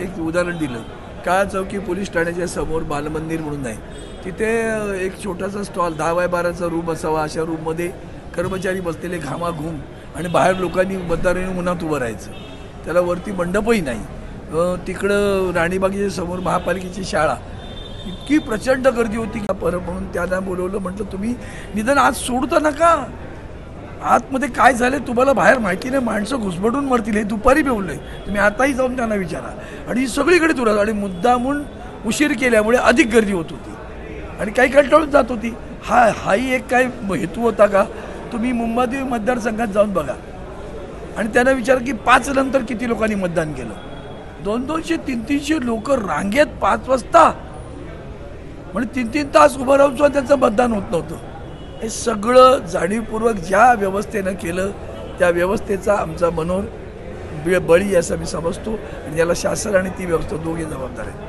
एक उदाहरण दिलं. काळा चौकी पोलीस ठाण्याच्या समोर बालमंदिर म्हणून आहे. तिथे एक छोटासा स्टॉल दहा बाय बाराचा रूम असावा अशा रूममध्ये कर्मचारी बसलेले घामाघूम आणि बाहेर लोकांनी मतदारांनी उन्हात उभं राहायचं. त्याला वरती मंडपही नाही. तिकडं राणीबागेच्या समोर महापालिकेची शाळा. इतकी प्रचंड गर्दी होती की परत म्हणून त्यांना बोलवलं म्हटलं तुम्ही निदान आज सोडता नका. आतमध्ये काय झालं तुम्हाला बाहेर माहिती नाही. माणसं घुसमटून मरतील. हे दुपारी बेवलंय तुम्ही आताही जाऊन त्यांना विचारा. आणि ही सगळीकडे तुला आणि मुद्दामून उशीर केल्यामुळे अधिक गर्दी होत होती. आणि काही कंटाळून जात होती. हा हाही एक काय हेतू होता का? तुम्ही मुंबई मतदारसंघात जाऊन बघा. आणि त्यांना विचारा की पाच नंतर किती लोकांनी मतदान केलं? दोन दोनशे तीन तीनशे लोक रांगेत पाच वाजता. म्हणजे तीन तीन तास उभं राहून सुद्धा त्यांचं मतदान होत नव्हतं. हे सगळं जाणीवपूर्वक ज्या व्यवस्थेनं केलं त्या व्यवस्थेचा आमचा मनोर बळी असं मी समजतो. आणि याला शासन आणि ती व्यवस्था दोघे जबाबदार आहेत.